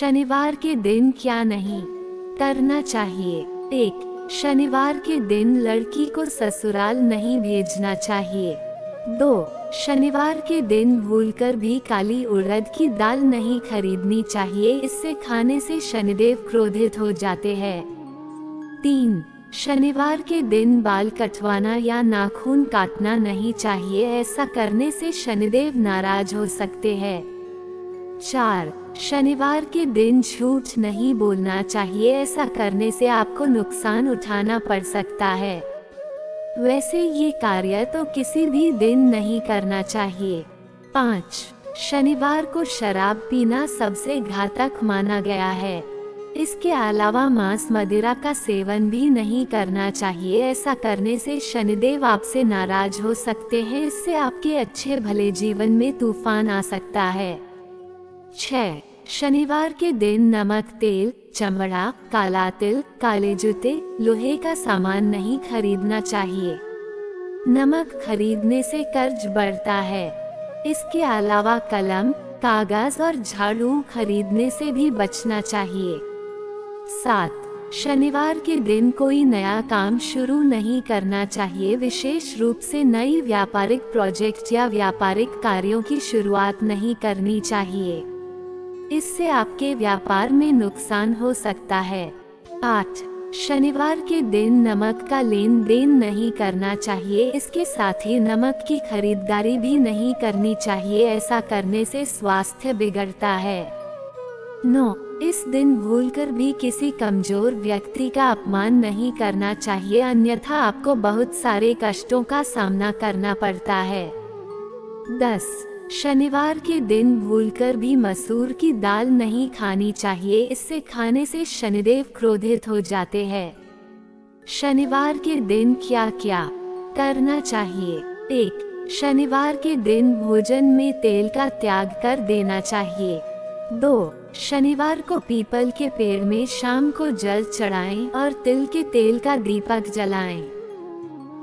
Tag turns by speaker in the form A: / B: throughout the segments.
A: शनिवार के दिन क्या नहीं? करना चाहिए। एक, शनिवार के दिन लड़की को ससुराल नहीं भेजना चाहिए। दो, शनिवार के दिन भूलकर भी काली उड़द की दाल नहीं खरीदनी चाहिए, इससे खाने से शनिदेव क्रोधित हो जाते हैं। तीन, शनिवार के दिन बाल कटवाना या नाखून काटना नहीं चाहिए, ऐसा करने से शनिदेव नाराज़ हो सकते हैं। चार, शनिवार के दिन झूठ नहीं बोलना चाहिए। ऐसा करने से आपको नुकसान उठाना पड़ सकता है। वैसे ये कार्य तो किसी भी दिन नहीं करना चाहिए। पाँच, शनिवार को शराब पीना सबसे घातक माना गया है। इसके अलावा मांस मदिरा का सेवन भी नहीं करना चाहिए। ऐसा करने से शनिदेव आपसे नाराज़ हो सकते हैं। इससे आपके अच्छे भले जीवन में तूफ़ान आ सकता है। छह, शनिवार के दिन नमक, तेल, चमड़ा, काला तिल, काले जूते, लोहे का सामान नहीं खरीदना चाहिए। नमक खरीदने से कर्ज बढ़ता है। इसके अलावा कलम, कागज़ और झाड़ू खरीदने से भी बचना चाहिए। सात, शनिवार के दिन कोई नया काम शुरू नहीं करना चाहिए। विशेष रूप से नई व्यापारिक प्रोजेक्ट या व्यापारिक कार्यों की शुरुआत नहीं करनी चाहिए। इससे आपके व्यापार में नुकसान हो सकता है। आठ, शनिवार के दिन नमक का लेन देन नहीं करना चाहिए। इसके साथ ही नमक की खरीदारी भी नहीं करनी चाहिए। ऐसा करने से स्वास्थ्य बिगड़ता है। नौ, इस दिन भूलकर भी किसी कमज़ोर व्यक्ति का अपमान नहीं करना चाहिए। अन्यथा आपको बहुत सारे कष्टों का सामना करना पड़ता है। दस शनिवार के दिन भूलकर भी मसूर की दाल नहीं खानी चाहिए। इससे खाने से शनिदेव क्रोधित हो जाते हैं। शनिवार के दिन क्या क्या करना चाहिए? एक, शनिवार के दिन भोजन में तेल का त्याग कर देना चाहिए। दो, शनिवार को पीपल के पेड़ में शाम को जल चढ़ाएँ और तिल के तेल का दीपक जलाएँ।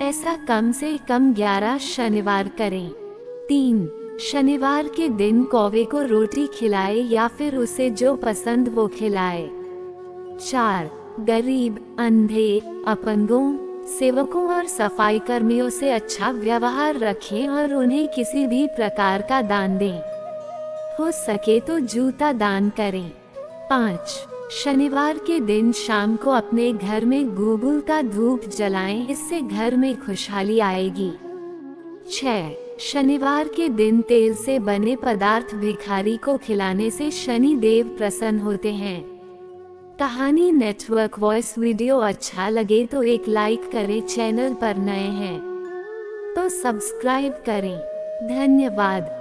A: ऐसा कम से कम 11 शनिवार करें। तीन शनिवार के दिन कौवे को रोटी खिलाए या फिर उसे जो पसंद वो खिलाए। चार, गरीब, अंधे, अपंगों, सेवकों और सफ़ाई कर्मियों से अच्छा व्यवहार रखें और उन्हें किसी भी प्रकार का दान दें। हो सके तो जूता दान करें। पाँच, शनिवार के दिन शाम को अपने घर में गोबुल का धूप जलाएँ, इससे घर में खुशहाली आएगी। छह शनिवार के दिन तेल से बने पदार्थ भिखारी को खिलाने से शनि देव प्रसन्न होते हैं। कहानी नेटवर्क वॉइस वीडियो अच्छा लगे तो एक लाइक करें, चैनल पर नए हैं। तो सब्सक्राइब करें। धन्यवाद।